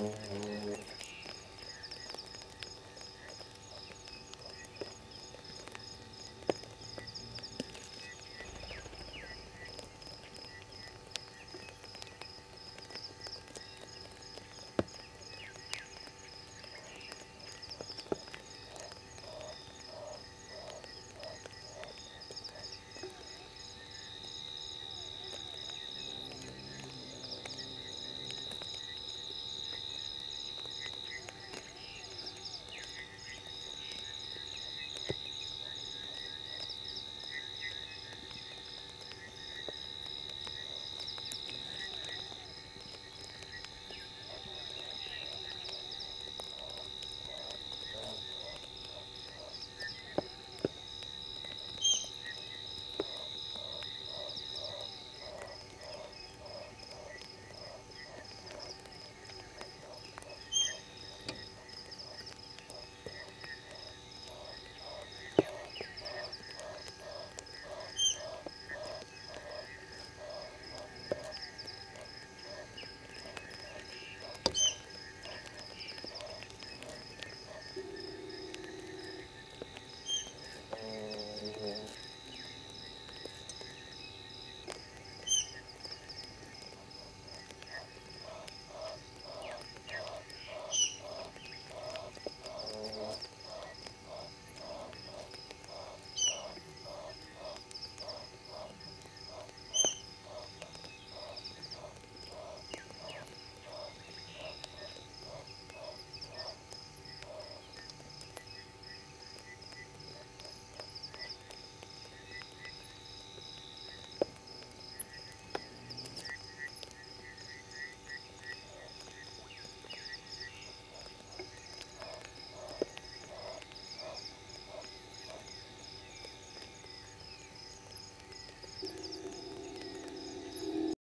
Mm-hmm.